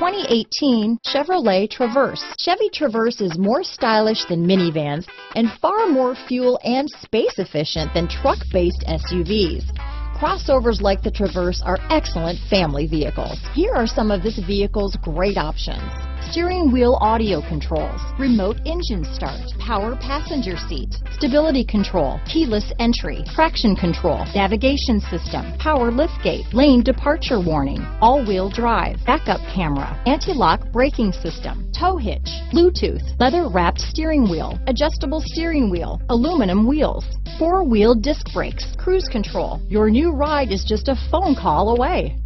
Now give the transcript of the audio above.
2018 Chevrolet Traverse. Chevy Traverse is more stylish than minivans and far more fuel and space efficient than truck-based SUVs. Crossovers like the Traverse are excellent family vehicles. Here are some of this vehicle's great options. Steering wheel audio controls, remote engine start, power passenger seat, stability control, keyless entry, traction control, navigation system, power liftgate, lane departure warning, all-wheel drive, backup camera, anti-lock braking system, tow hitch, Bluetooth, leather wrapped steering wheel, adjustable steering wheel, aluminum wheels, four-wheel disc brakes, cruise control. Your new ride is just a phone call away.